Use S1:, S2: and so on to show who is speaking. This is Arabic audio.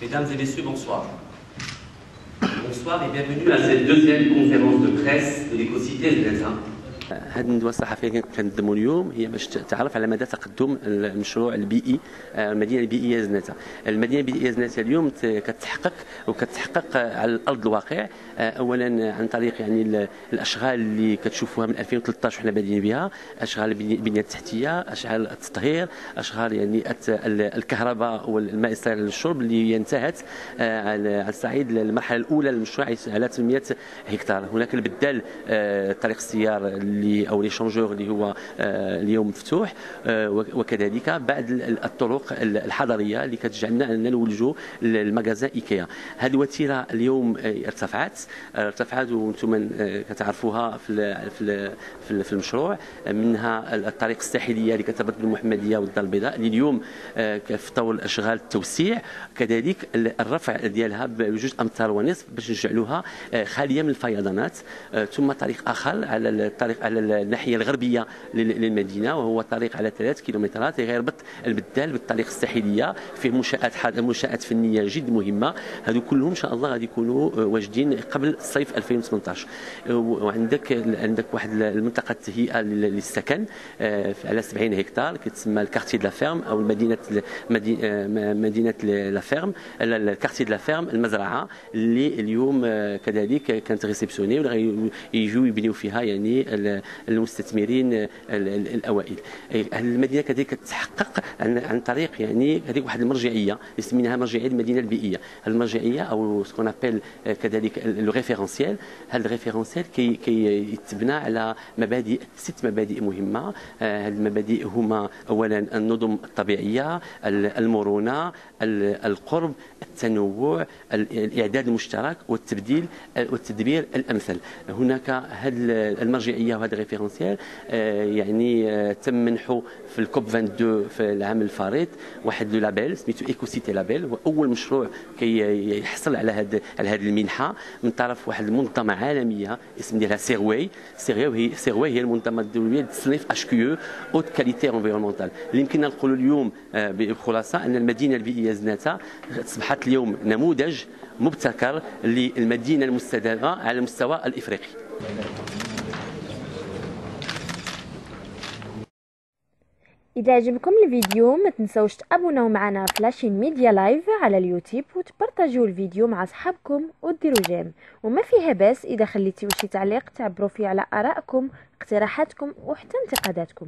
S1: Mesdames et messieurs, bonsoir. Bonsoir et bienvenue à cette deuxième conférence de presse de l'écocité de.
S2: هذه الندوة الصحفية كنقدموا اليوم هي باش تعرف على مدى تقدم المشروع البيئي آه، المدينة البيئيه زناتة. المدينة البيئيه زناتة اليوم كتحقق وكتحقق على الأرض الواقع آه، اولا عن طريق يعني الأشغال اللي كتشوفوها من 2013 وحنا بادين بها أشغال البنية التحتية أشغال التطهير أشغال يعني الكهرباء والماء السائل للشرب اللي انتهت آه، على الصعيد المرحله الأولى للمشروع على 800 هكتار. هناك البدال طريق السيار اللي أو لي شونجور اللي هو آه، اليوم مفتوح. آه، وكذلك بعض الطرق الحضرية اللي كتجعلنا أننا نولجوا للمغازان إيكيا. هذه الوتيره اليوم آه، ارتفعت. ارتفعت وأنتم كتعرفوها في في في المشروع. منها الطريق الساحلية اللي كتربط بالمحمدية والدار البيضاء. اللي اليوم في طور أشغال التوسيع. كذلك الرفع ديالها بجوج أمتار ونصف باش نجعلوها خالية من الفيضانات. ثم طريق آخر على الطريق على الناحية الغربية للمدينة وهو طريق على ثلاث كيلومترات يربط البدال بالطريق الساحلية فيه منشآت منشآت فنية جد مهمة. هذو كلهم إن شاء الله غادي يكونوا واجدين قبل صيف 2018 وعندك عندك واحد المنطقة التهيئة للسكن آه، على 70 هكتار كتسمى ال quartier de la ferme أو مدينة مدينة la ferme ال quartier de la ferme المزرعة اللي اليوم آه، كذلك كانت réceptionnée يجوا يبنيو فيها يعني المستثمرين الأوائل. المدينة كذلك تتحقق عن طريق يعني هذيك واحد المرجعية سميناها مرجعية المدينة البيئية. المرجعية ou ce qu'on appelle كذلك le référentiel هذا ال référentiel كي كيتبنى على مبادئ ست مبادئ مهمة. هذه المبادئ هما اولا النظم الطبيعية المرونة القرب التنوع الإعداد المشترك والتبديل والتدبير الأمثل. هناك هذه المرجعية وهذا ال référentiel آه، يعني تم منحه في ال COP 22 في العام الفارط واحد le label سميتو Eco City Label هو أول مشروع كي على هذا على هذه المنحة من طرف واحد المنظمة عالمية اسم ديالها Cerway. Cerway هي Cerway هي المنظمة الدولية لتصنيف HQE haute qualité environnementale اللي يمكننا نقولوا اليوم آه، بخلاصة أن المدينة البيئيه زناتة أصبحت اليوم نموذج مبتكر للمدينة المستدامة على المستوى الإفريقي.
S3: إذا عجبكم الفيديو ما تنسوش تأبوناو معنا في la chaîne Media Live على اليوتيوب وتبارطاجيو الفيديو مع صحابكم وديروا j'aime. وما فيها باس إذا خليتيو شي تعليق تعبروا فيه على آرائكم اقتراحاتكم وحتى انتقاداتكم.